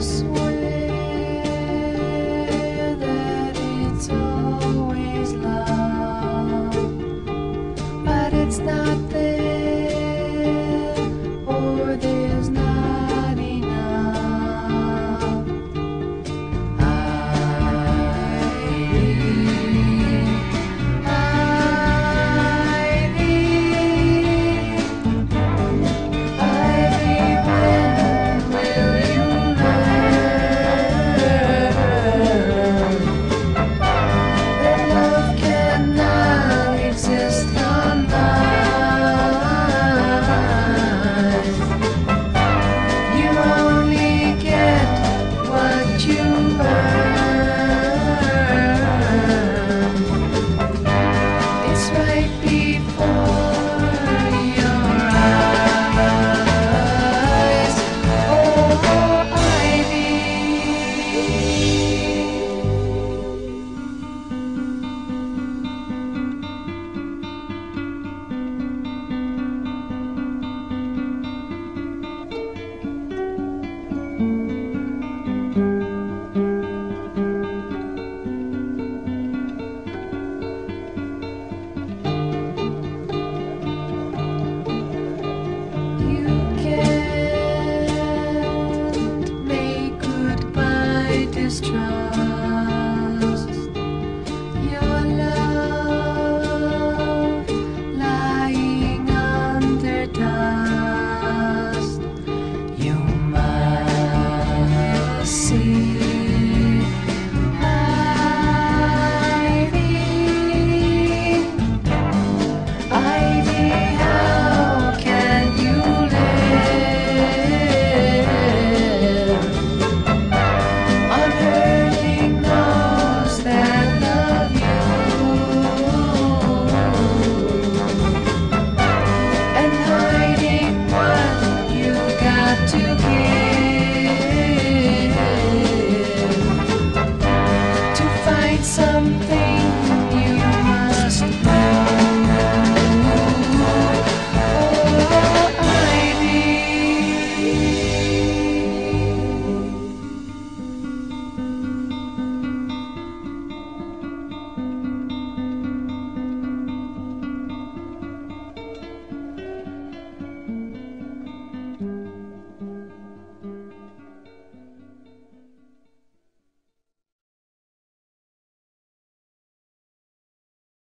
sweat. trust.